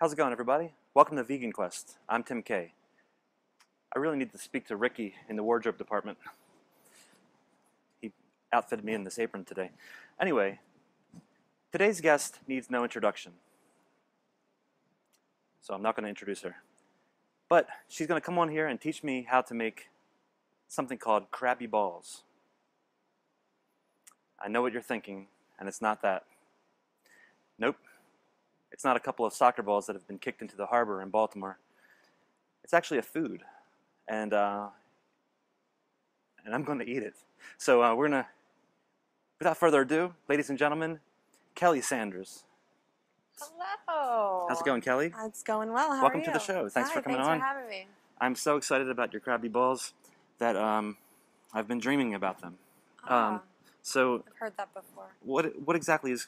How's it going, everybody? Welcome to Vegan Quest. I'm Tim Kay. I really need to speak to Ricky in the wardrobe department. He outfitted me in this apron today. Anyway, today's guest needs no introduction. So I'm not going to introduce her. But she's going to come on here and teach me how to make something called crabby balls. I know what you're thinking, and it's not that. Nope. It's not a couple of soccer balls that have been kicked into the harbor in Baltimore. It's actually a food, and uh, and I'm going to eat it. So uh, we're gonna, without further ado, ladies and gentlemen, Kelly Sanders. Hello. How's it going, Kelly? It's going well. How Welcome to the show. Thanks Hi, for coming thanks on. for having me. I'm so excited about your crabby balls that um, I've been dreaming about them. Ah, Um, so I've heard that before. what what exactly is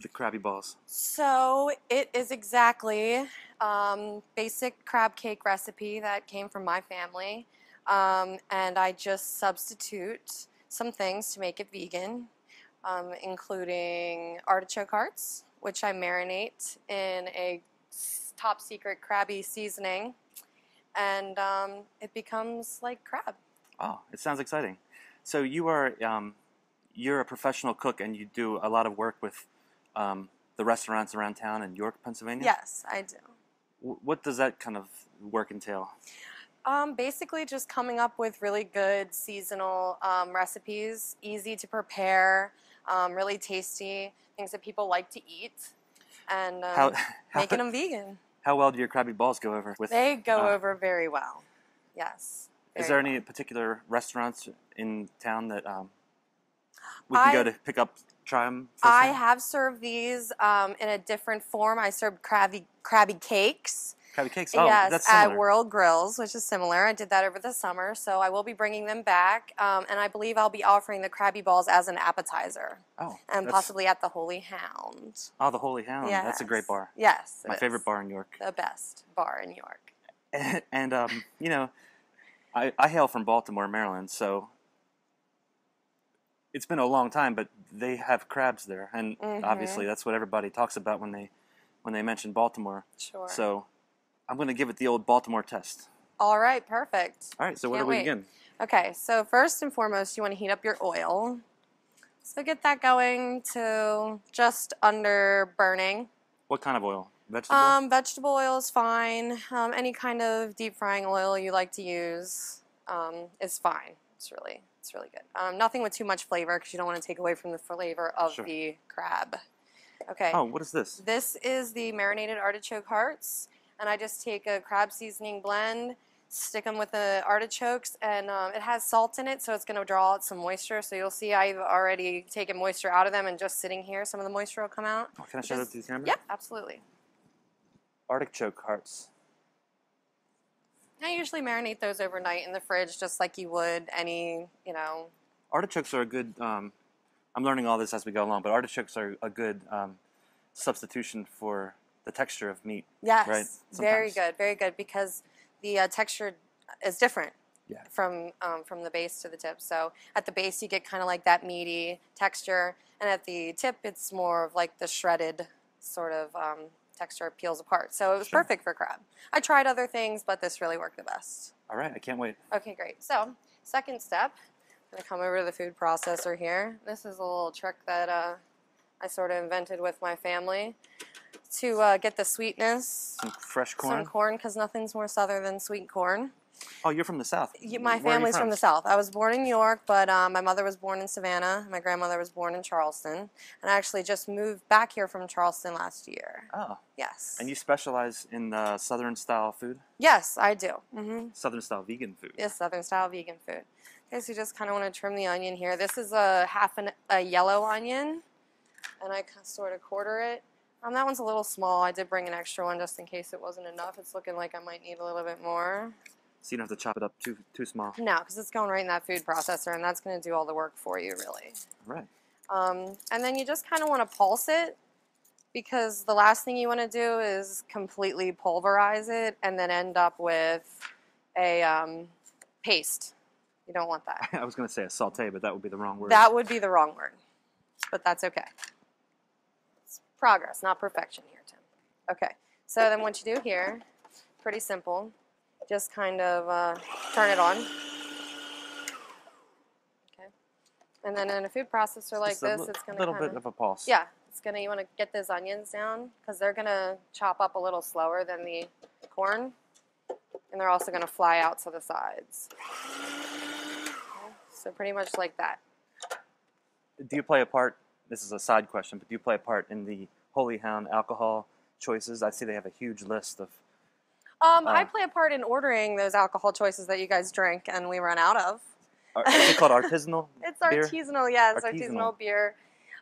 the crabby balls? So it is exactly um, basic crab cake recipe that came from my family, um, and I just substitute some things to make it vegan, um, including artichoke hearts, which I marinate in a top secret crabby seasoning, and um, it becomes like crab. Oh, it sounds exciting. So you are um, you're a professional cook and you do a lot of work with um, the restaurants around town in York, Pennsylvania. Yes, I do. W- what does that kind of work entail? Um, basically, just coming up with really good seasonal um, recipes, easy to prepare, um, really tasty, things that people like to eat, and um, How how, making them vegan. how well do your crabby balls go over with? They go uh, over very well. Yes. Is there well. any particular restaurants in town that um, we can go to pick up, try them? I have served these um, in a different form. I served crabby crabby cakes. crabby cakes. Oh, yes, at. World Grills, which is similar. I did that over the summer, so I will be bringing them back, um, and I believe I'll be offering the crabby balls as an appetizer, oh, and possibly at the Holy Hound. Oh, the Holy Hound. That's a great bar. Yes, My favorite bar in York. the best bar in York. and, and um, you know, I, I hail from Baltimore, Maryland, so it's been a long time, but they have crabs there, and obviously Mm-hmm. that's what everybody talks about when they when they mention Baltimore. Sure. So I'm going to give it the old Baltimore test. All right, perfect. All right, so where Can't do we wait. begin? Okay, so first and foremost, you want to heat up your oil. So get that going to just under burning. What kind of oil? Vegetable? Um, vegetable oil is fine. Um, any kind of deep frying oil you like to use um, is fine. It's really, it's really good. Um, nothing with too much flavor because you don't want to take away from the flavor of Sure. the crab. Okay. oh, what is this? This is the marinated artichoke hearts, and I just take a crab seasoning blend, stick them with the artichokes, and um, it has salt in it, so it's going to draw out some moisture. So you'll see I've already taken moisture out of them, and just sitting here, some of the moisture will come out. Oh, can I show that to the camera? Yep, absolutely. Artichoke hearts. I usually marinate those overnight in the fridge, just like you would any, you know. Artichokes are a good. Um, I'm learning all this as we go along, but artichokes are a good um, substitution for the texture of meat. Yes, Right, very good, very good, because the uh, texture is different. Yeah. From um, from the base to the tip. So at the base you get kind of like that meaty texture, and at the tip it's more of like the shredded sort of um, texture peels apart. So it was Sure. perfect for crab. I tried other things, but this really worked the best. All right, I can't wait. Okay, great. So, second step, I'm gonna come over to the food processor here. This is a little trick that uh, I sort of invented with my family to uh, get the sweetness. Some fresh corn. Some corn. corn, because nothing's more southern than sweet corn. Oh, you're from the south. Where My are family's from? the south. I was born in New York, but um, my mother was born in Savannah. My grandmother was born in Charleston, and I actually just moved back here from Charleston last year. Oh, Yes. and you specialize in the southern style food, Yes, I do. hmm southern style vegan food. Yes, Southern style vegan food. Okay, so you just kind of want to trim the onion here. This is a half an, a yellow onion, and I sort of quarter it. Um, that one's a little small. I did bring an extra one just in case it wasn't enough. It's looking like I might need a little bit more. So you don't have to chop it up too too small. No, because it's going right in that food processor, and that's going to do all the work for you, really. All right. Um, and then you just kind of want to pulse it because the last thing you want to do is completely pulverize it and then end up with a um, paste. You don't want that. I was going to say a saute, but that would be the wrong word. That would be the wrong word, but that's okay. It's progress, not perfection here, Tim. Okay, So then what you do here, pretty simple. Just kind of uh, turn it on. Okay. And then in a food processor like this, it's going to a little kind bit of a pulse. yeah, it's gonna. You want to get those onions down because they're gonna chop up a little slower than the corn, and they're also gonna fly out to the sides. Okay, So pretty much like that. Do you play a part? This is a side question, but do you play a part in the Holy Hound alcohol choices? I see they have a huge list of. Um, I Uh, play a part in ordering those alcohol choices that you guys drink and we run out of. Is it called artisanal? It's beer? artisanal, yeah, it's Artisanal. artisanal, beer.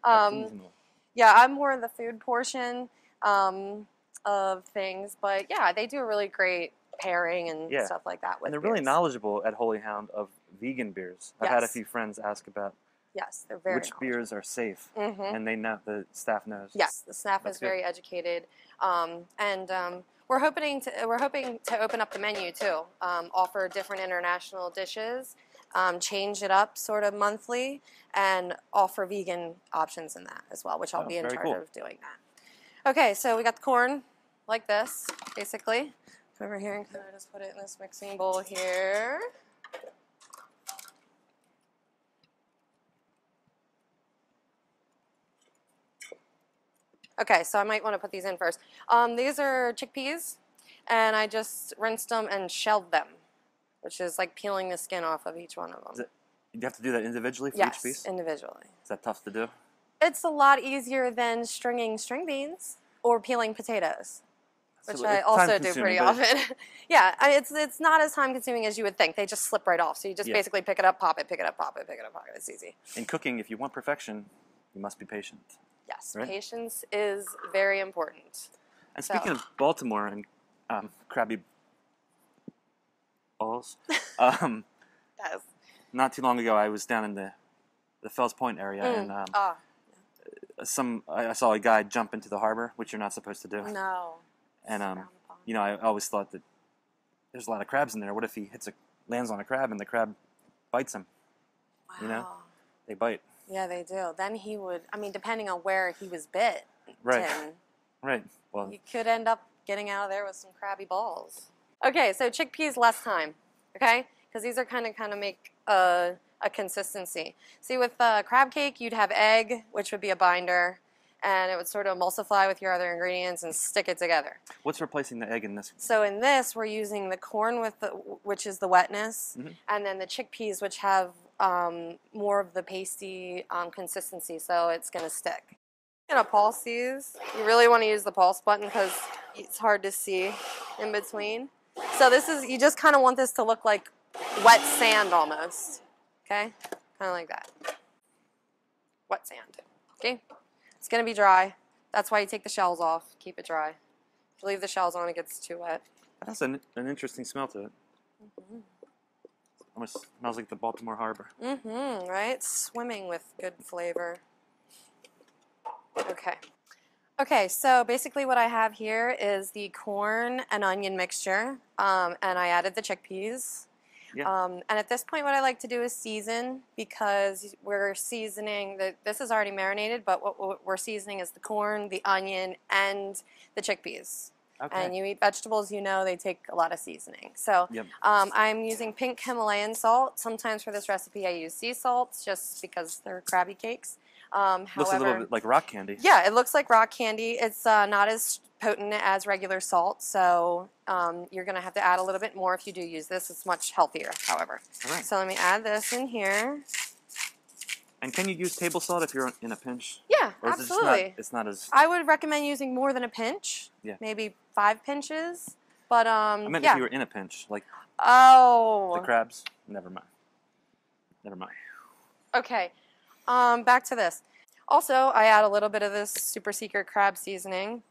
Um, Artisanal. yeah, I'm more in the food portion um, of things, but yeah, they do a really great pairing and Yeah. stuff like that with And they're really knowledgeable at Holy Hound of vegan beers. I've had a few friends ask about Yes, they're very which beers are safe, hmm and they know the staff knows. Yes, the staff That's is good. very educated, and um, we're hoping to we're hoping to open up the menu too. Um, offer different international dishes, um, change it up sort of monthly, and offer vegan options in that as well, which I'll Oh, be in charge cool. of doing that. Okay, so we got the corn like this, basically. Over here and kind of just put it in this mixing bowl here. Okay, so I might want to put these in first. Um, these are chickpeas, and I just rinsed them and shelled them, which is like peeling the skin off of each one of Is them. it- You have to do that individually for yes, each piece. individually. Is that tough to do? It's a lot easier than stringing string beans or peeling potatoes, which So I also do pretty often. yeah, I- it's it's not as time consuming as you would think. They just slip right off. So you just Yeah. basically pick it up, pop it, pick it up, pop it, pick it up, pop it. It's easy. In cooking, if you want perfection, you must be patient. Yes, Right. patience is very important. And So- speaking of Baltimore and um, crabby balls, um, Yes. not too long ago, I was down in the the Fells Point area, Mm. and um, Ah, some I I saw a guy jump into the harbor, which you're not supposed to do. no. And um, you know, I always thought that there's a lot of crabs in there. What if he hits a lands on a crab and the crab bites him? Wow. you know? They bite. Yeah, they do. Then he would. I mean, depending on where he was bit, Right. Tim, Right. Well, you could end up getting out of there with some crabby balls. Okay, so chickpeas less time. Okay, because these are kind of kind of make a, a consistency. See, with uh, crab cake, you'd have egg, which would be a binder, and it would sort of emulsify with your other ingredients and stick it together. what's replacing the egg in this? So in this, we're using the corn with the, which is the wetness, Mhm. and then the chickpeas, which have um, more of the pasty um, consistency, so it's going to stick. Gonna pulse these. You really want to use the pulse button because it's hard to see in between. So this is you just kind of want this to look like wet sand almost. Okay, kind of like that. Wet sand. Okay, it's gonna be dry. That's why you take the shells off. Keep it dry. If you leave the shells on, it gets too wet. That has an, an interesting smell to it. Mm-hmm. Almost smells like the Baltimore Harbor. Mm-hmm, right? Swimming with good flavor. Okay. Okay, so basically what I have here is the corn and onion mixture, um, and I added the chickpeas. Yeah. Um, and at this point, what I like to do is season because we're seasoning. The, this is already marinated, but what, what we're seasoning is the corn, the onion, and the chickpeas. Okay. And you eat vegetables, you know they take a lot of seasoning. So Yep. um, I'm using pink Himalayan salt. Sometimes for this recipe, I use sea salt just because they're crabby cakes. Um, Looks a little bit like rock candy. yeah, it looks like rock candy. It's uh, not as potent as regular salt, so um, you're going to have to add a little bit more if you do use this. It's much healthier, however. All right. So let me add this in here. And can you use table salt if you're in a pinch? Yeah, Or is it absolutely. not, it's not as. I would recommend using more than a pinch. Yeah. Maybe five pinches. But um, I meant yeah. if you were in a pinch, like oh. the crabs. Never mind. Never mind. Okay, um, back to this. Also, I add a little bit of this super secret crab seasoning.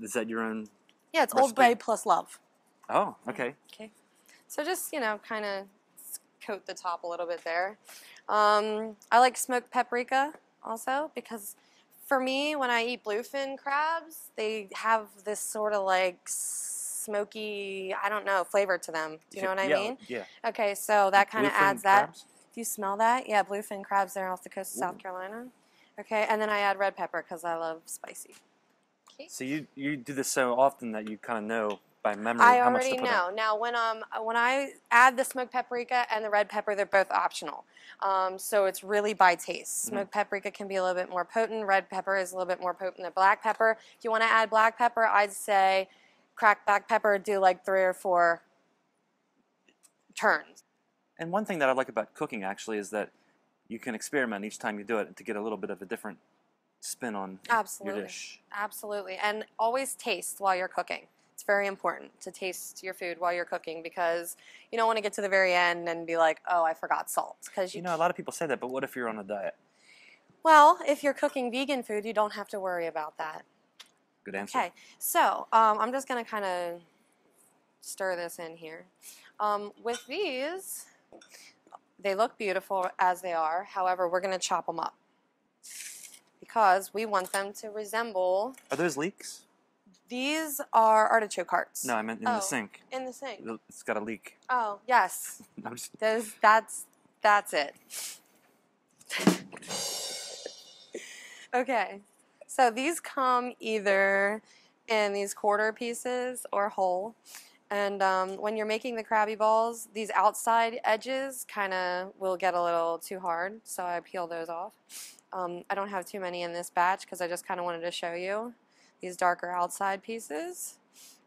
Is that your own? Yeah, it's Old Bay plus love. Oh, okay. Okay, so just you know, kind of coat the top a little bit there. Um, I like smoked paprika also because for me, when I eat bluefin crabs, they have this sort of like smoky, I don't know, flavor to them. Do you know what I yeah, mean? Yeah. Okay, so that kind of adds that. crabs? Do you smell that? Yeah, bluefin crabs there off the coast of South Carolina. Okay, and then I add red pepper because I love spicy. cake. So you you do this so often that you kind of know by memory I how much already to put know. Now, when um when I add the smoked paprika and the red pepper, they're both optional. Um, so it's really by taste. Mhm. Smoked paprika can be a little bit more potent. Red pepper is a little bit more potent than black pepper. If you want to add black pepper, I'd say crack black pepper. Do like three or four turns. And one thing that I like about cooking actually is that you can experiment each time you do it to get a little bit of a different spin on Absolutely. your dish. Absolutely. And always taste while you're cooking. It's very important to taste your food while you're cooking because you don't want to get to the very end and be like, "Oh, I forgot salt." Because you, You know, a lot of people say that, but what if you're on a diet? well, if you're cooking vegan food, you don't have to worry about that. Good answer. Okay. So um, I'm just gonna kind of stir this in here. Um, with these, they look beautiful as they are. However, we're gonna chop them up because we want them to resemble. Are those leeks? These are artichoke hearts. No, I meant in Oh. the sink. In the sink. It's got a leak. Oh, yes. I'm just Those, that's that's it. okay. So these come either in these quarter pieces or whole. And um, when you're making the Krabby Balls, these outside edges kind of will get a little too hard, so I peel those off. Um, I don't have too many in this batch because I just kind of wanted to show you these darker outside pieces.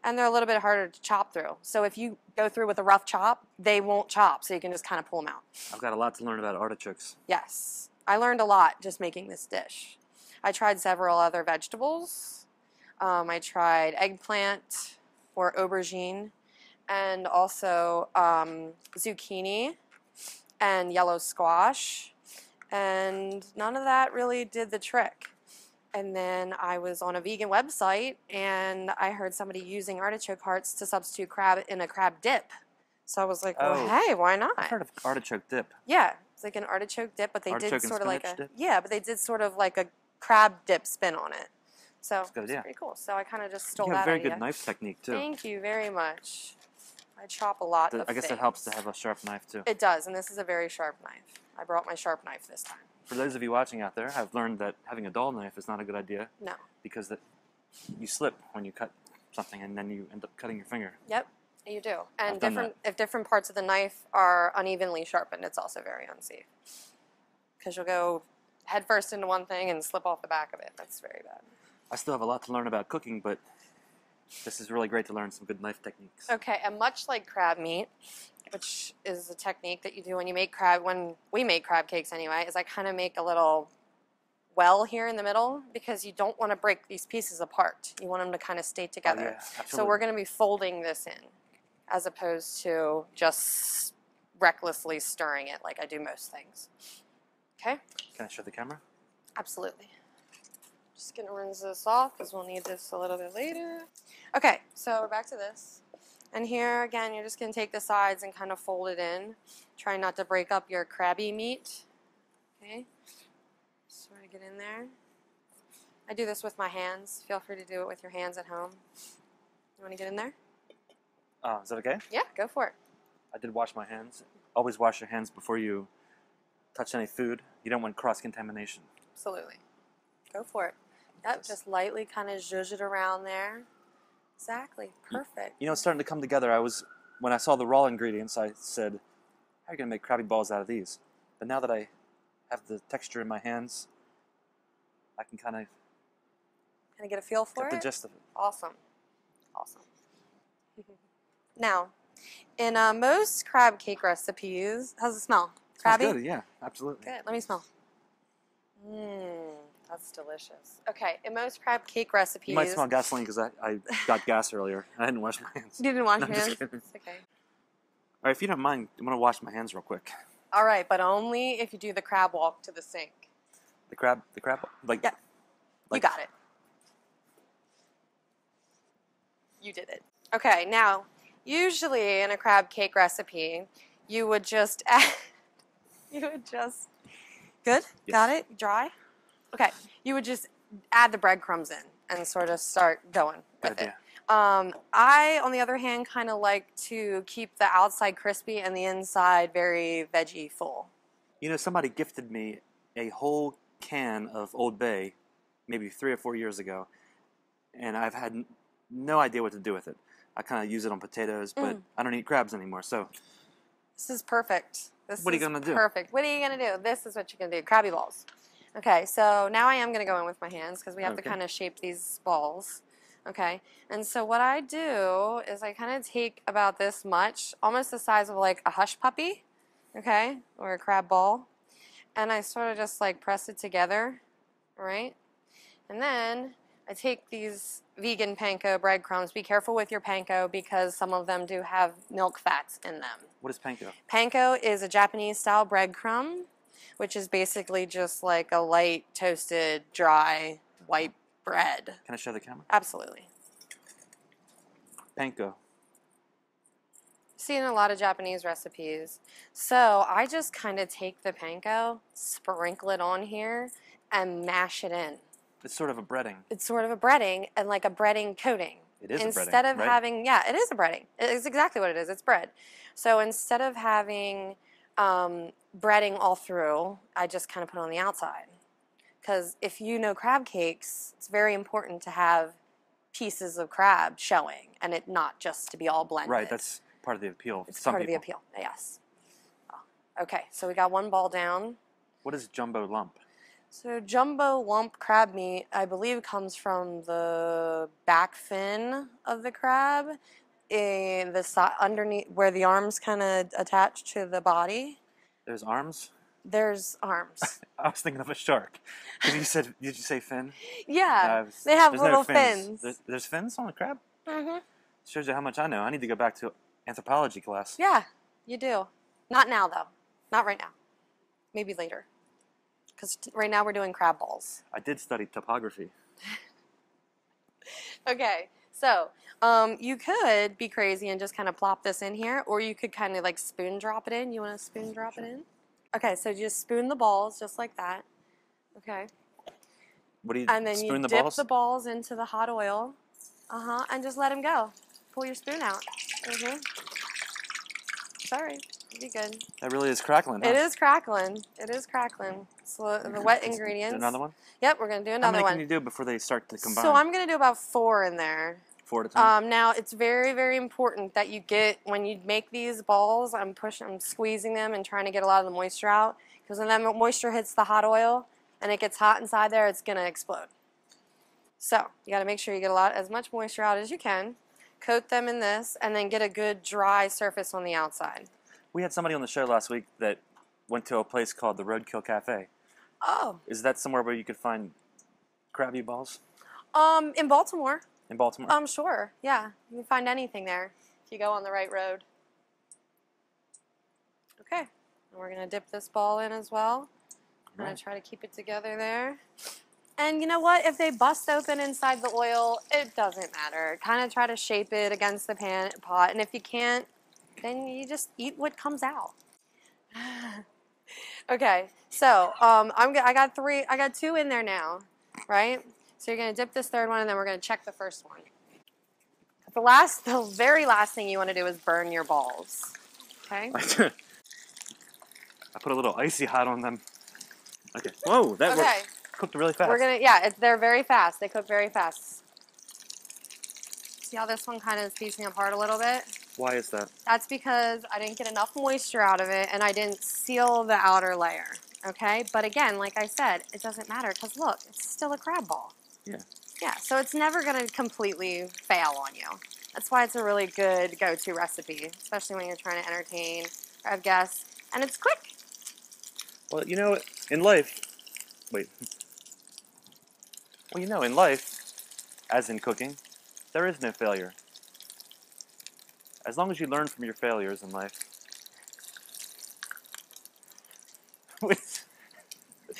And they're a little bit harder to chop through. So if you go through with a rough chop, they won't chop, so you can just kind of pull them out. I've got a lot to learn about artichokes. Yes, I learned a lot just making this dish. I tried several other vegetables. Um, I tried eggplant or aubergine, and also um, zucchini and yellow squash, and none of that really did the trick. And then I was on a vegan website, and I heard somebody using artichoke hearts to substitute crab in a crab dip. So I was like, well, Oh. hey, why not? I've heard of artichoke dip. Yeah, it's like an artichoke dip, but they Artichoke did sort of like a dip? yeah, but they did sort of like a crab dip spin on it. So it's pretty cool. So I kind of just stole You that have very idea. good knife technique too. Thank you very much. I chop a lot Th- of I guess it helps to have a sharp knife too. It does, and this is a very sharp knife. I brought my sharp knife this time. For those of you watching out there, I've learned that having a dull knife is not a good idea No. because that you slip when you cut something and then you end up cutting your finger. Yep, you do. And different if different parts of the knife are unevenly sharpened, it's also very unsafe. Because you'll go head first into one thing and slip off the back of it. That's very bad. I still have a lot to learn about cooking, but this is really great to learn some good knife techniques. Okay, and much like crab meat, which is a technique that you do when you make crab, when we make crab cakes anyway, is I kind of make a little well here in the middle because you don't want to break these pieces apart. You want them to kind of stay Oh, together. yeah, so we're going to be folding this in as opposed to just recklessly stirring it like I do most things. Okay, Can I show the camera? absolutely. Just going to rinse this off because we'll need this a little bit later. Okay, so we're back to this. And here again, you're just going to take the sides and kind of fold it in. Try not to break up your crabby meat. Okay, sort of get in there. I do this with my hands. Feel free to do it with your hands at home. You want to get in there? Oh, is that okay? Yeah, go for it. I did wash my hands. Always wash your hands before you touch any food. You don't want cross contamination. Absolutely. Go for it. Yep, just lightly kind of zhuzh it around there. Exactly. Perfect. You know, it's starting to come together. I was when I saw the raw ingredients, I said, "How are you gonna make crabby balls out of these?" But now that I have the texture in my hands, I can kind of Kind of get a feel for get the it? gist of it. Awesome. Awesome. now, in uh, most crab cake recipes, how's it smell? Crabby? good. Yeah, absolutely. Good. Let me smell. Mmm, that's delicious. Okay, in most crab cake recipes, You might smell gasoline because I, I got gas earlier. I didn't wash my hands. you didn't wash No, your hands. It's okay. All right, if you don't mind, I'm gonna wash my hands real quick. All right, but only if you do the crab walk to the sink. The crab, the crab, like Yeah. Like- you got it. You did it. Okay, now, usually in a crab cake recipe, you would just add, you would just, good? Got it? Dry? Okay, you would just add the breadcrumbs in and sort of start going good with it. Um, I, on the other hand, kind of like to keep the outside crispy and the inside very veggie full. You know, somebody gifted me a whole can of Old Bay, maybe three or four years ago, and I've had n- no idea what to do with it. I kind of use it on potatoes, but Mm. I don't eat crabs anymore. So This is perfect. This What are you is gonna do? Perfect. What are you gonna do? This is what you're gonna do. Crabby balls. Okay, so now I am gonna go in with my hands because we have to kind of shape these balls. Okay, and so what I do is I kind of take about this much, almost the size of like a hush puppy, okay, or a crab ball, and I sort of just like press it together, right? And then I take these vegan panko breadcrumbs. Be careful with your panko because some of them do have milk fats in them. what is panko? Panko is a Japanese style breadcrumb, which is basically just like a light toasted, dry white bread. Can I show the camera? Absolutely. Panko. Seen a lot of Japanese recipes. So I just kind of take the panko, sprinkle it on here, and mash it in. It's sort of a breading. It's sort of a breading and like a breading coating. It is a breading, instead of right? having yeah, it is a breading. It's exactly what it is. It's bread. So instead of having um, breading all through, I just kind of put it on the outside. Because if you know crab cakes, it's very important to have pieces of crab showing, and it not just to be all blended. Right. That's part of the appeal. it's some part people. of the appeal. Yes. Oh, Okay, so we got one ball down. What is jumbo lump? So jumbo lump crab meat, I believe, comes from the back fin of the crab, in the si- underneath where the arms kind of attach to the body. There's arms. There's arms. I was thinking of a shark. 'Cause you said, did you say fin? Yeah, I was- they have there's little no fins. fins. There's, there's fins on a crab. hmm Shows you how much I know. I need to go back to anthropology class. Yeah, you do. Not now though. Not right now. Maybe later. Because right now we're doing crab balls. I did study topography. Okay, so um, you could be crazy and just kind of plop this in here, or you could kind of like spoon drop it in. You want to spoon drop it in? Okay, so just spoon the balls just like that. Okay, What do you and then spoon you the dip balls? the balls into the hot oil. Uh huh, and just let them go. Pull your spoon out. Mhm. Sorry, you'll be good. that really is crackling. Huh? It is crackling. It is crackling. So the wet ingredients. Another one. Yep, we're gonna do How another many one. can you do before they start to combine? So I'm gonna do about four in there. Four at a time. Um, now it's very, very important that you get when you make these balls. I'm pushing, I'm squeezing them and trying to get a lot of the moisture out because when that moisture hits the hot oil and it gets hot inside there, it's gonna explode. So you got to make sure you get a lot, as much moisture out as you can. Coat them in this, and then get a good dry surface on the outside. we had somebody on the show last week that went to a place called the Roadkill Cafe. Oh, Is that somewhere where you could find crabby balls um, in Baltimore, in Baltimore? um, sure, yeah, you can find anything there if you go on the right road. Okay, and we're gonna dip this ball in as well. I'm gonna try to keep it together there. And you know what? If they bust open inside the oil, it doesn't matter. Kind of try to shape it against the pan pot, and if you can't, then you just eat what comes out. okay, so um, I'm I got three. I got two in there now, right? So you're gonna dip this third one, and then we're gonna check the first one. The last, the very last thing you want to do is burn your balls. Okay. I put a little icy hot on them. Okay. Whoa, that Okay. worked. Cooked really fast. We're gonna, yeah, it, they're very fast. They cook very fast. See how this one kind of is piecing apart a little bit? Why is that? That's because I didn't get enough moisture out of it and I didn't seal the outer layer. Okay, but again, like I said, it doesn't matter because look, it's still a crab ball. Yeah. Yeah, so it's never gonna completely fail on you. That's why it's a really good go-to recipe, especially when you're trying to entertain or have guests, and it's quick. Well, you know, in life, wait. Well, you know, in life, as in cooking, there is no failure. As long as you learn from your failures in life.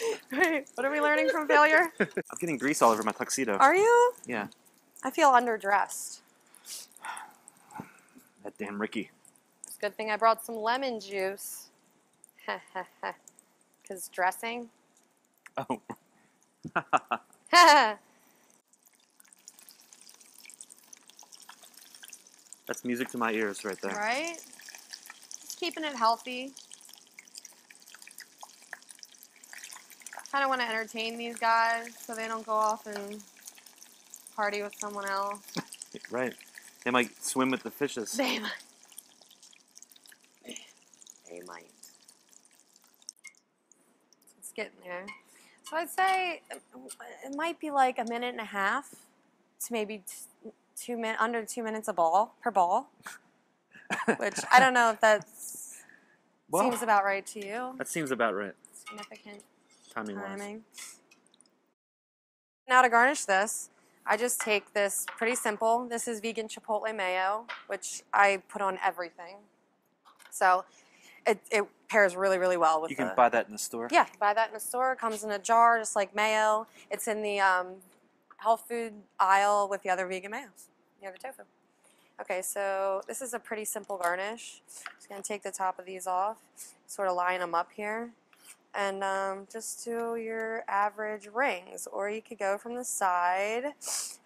Right? What are we learning from failure? I'm getting grease all over my tuxedo. Are you? Yeah, I feel underdressed. that damn Ricky. It's a good thing I brought some lemon juice. Because dressing. Oh, that's music to my ears right there. right? Just keeping it healthy. Kind of want to entertain these guys so they don't go off and party with someone else. Right. They might swim with the fishes. They might. They might. It's getting there. So I'd say uh, it might be like a minute and a half to maybe two min under two minutes a ball per ball, which I don't know if that's Well, seems about right to you. that seems about right. Significant Timing timing. Now to garnish this, I just take this pretty simple. This is vegan chipotle mayo, which I put on everything. So it, it pairs really, really well with You can the, buy that in the store. yeah, buy that in the store. It comes in a jar, just like mayo. It's in the um, health food aisle with the other vegan mayos, the other tofu. Okay, so this is a pretty simple garnish. Just gonna take the top of these off, sort of line them up here, and um, just do your average rings. Or you could go from the side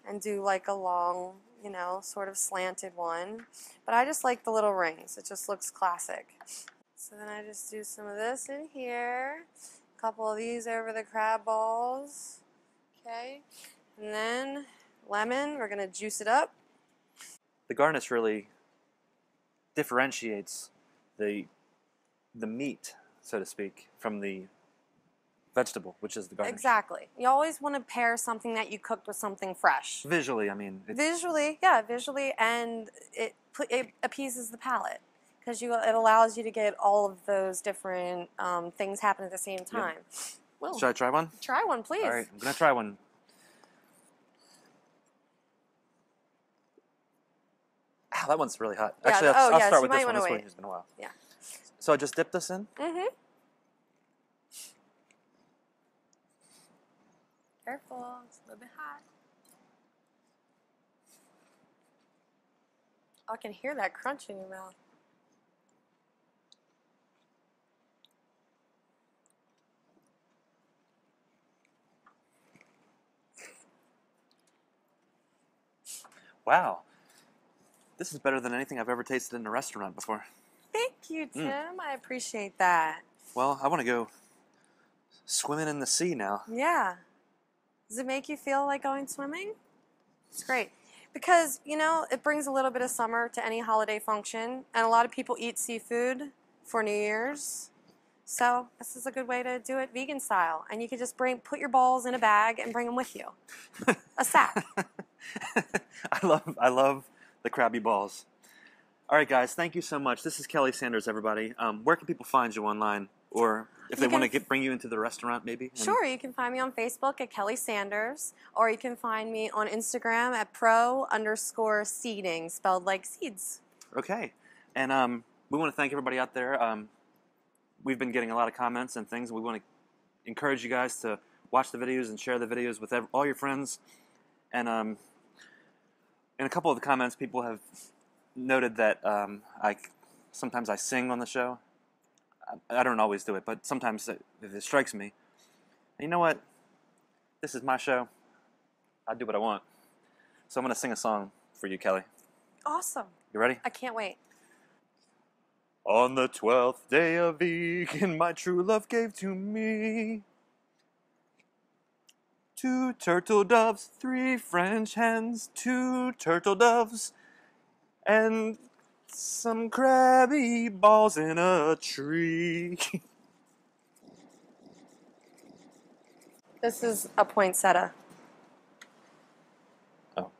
and do like a long, you know, sort of slanted one. But I just like the little rings. It just looks classic. So then I just do some of this in here, a couple of these over the crab balls, okay, and then lemon, we're gonna juice it up. The garnish really differentiates the the meat, so to speak, from the vegetable, which is the garnish. Exactly. You always want to pair something that you cooked with something fresh. Visually, I mean, it's, Visually, yeah, visually, and it it appeases the palate because you it allows you to get all of those different um, things happen at the same time. Well, should I try one? try one, please. All right, I'm gonna try one. Ow, that one's really hot. Yeah, Actually, I'll, oh, I'll start with this one. wanna This one wait. has been a while. Yeah. So I just dip this in. Mm-hmm. Careful, it's a little bit hot. I can hear that crunch in your mouth. Wow, this is better than anything I've ever tasted in a restaurant before. Thank you, hmm. Tim. I appreciate that. Well, I want to go swimming in the sea now. Yeah. Does it make you feel like going swimming? It's great. Because, you know, it brings a little bit of summer to any holiday function, and a lot of people eat seafood for New Year's. So, this is a good way to do it vegan style. And you can just bring put your balls in a bag and bring them with you. A sack. I love I love the crabby balls. All right, guys, thank you so much. This is Kelly Sanders, everybody. Um, where can people find you online, or if they want to get bring you into the restaurant, maybe? Sure, you can find me on Facebook at Kelly Sanders, or you can find me on Instagram at pro underscore seeding, spelled like seeds. Okay, and um, we want to thank everybody out there. Um, we've been getting a lot of comments and things. We want to encourage you guys to watch the videos and share the videos with ev- all your friends. And um, in a couple of the comments, people have noted that um, I sometimes I sing on the show. I, I don't always do it, but sometimes it, it strikes me. And you know what? This is my show. I do what I want. So I'm going to sing a song for you, Kelly. Awesome. You ready? I can't wait. On the twelfth day of vegan, my true love gave to me two turtle doves, three French hens, two turtle doves, and some crabby balls in a tree. This is a poinsettia. Oh.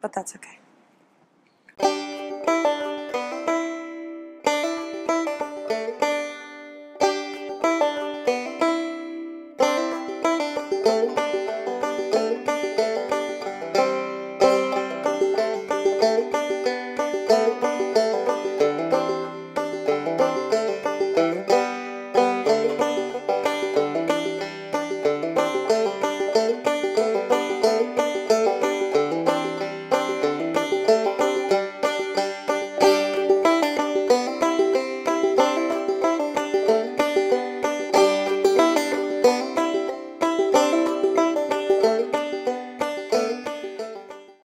But that's okay.